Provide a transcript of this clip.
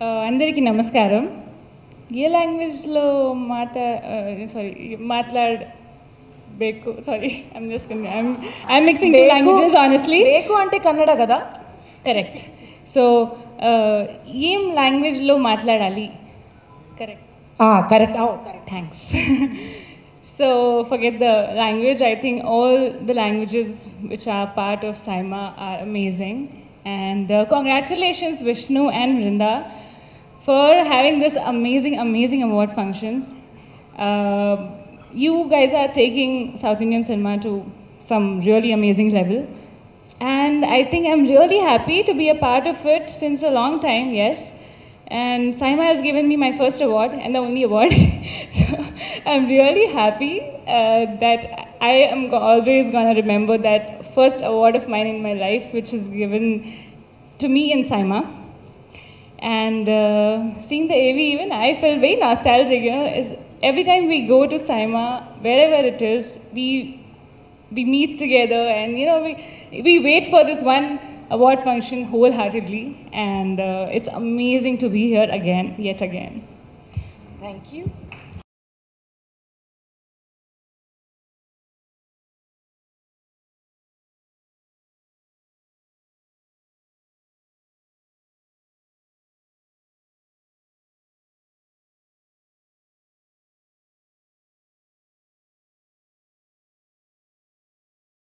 అందరికీ నమస్కారం. ఏ లాంగ్వేజ్లో మాట్లా సారీ మాట్లాడ బేకు sorry I'm just I'm mixing two languages honestly బేకు అంటే కన్నడ కదా? కరెక్ట్ సో ఏం లాంగ్వేజ్లో మాట్లాడాలి? Correct correct correct thanks so forget the language I think all the languages which are part of SIIMA are amazing and congratulations Vishnu and Vrinda for having this amazing, amazing award functions. Uh, you guys are taking South Indian cinema to some really amazing level. And I think I'm really happy to be a part of it since a long time, yes. And SIIMA has given me my first award and the only award. so I'm really happy uh, that I am always going to remember that first award of mine in my life, which is given to me in SIIMA. And uh, seeing the AV, even I felt very nostalgic. You know, is every time we go to SIIMA, wherever it is, we we meet together, and you know, we we wait for this one award function wholeheartedly. And uh, it's amazing to be here again, yet again. Thank you.